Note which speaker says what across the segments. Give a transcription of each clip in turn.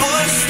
Speaker 1: voice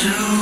Speaker 1: to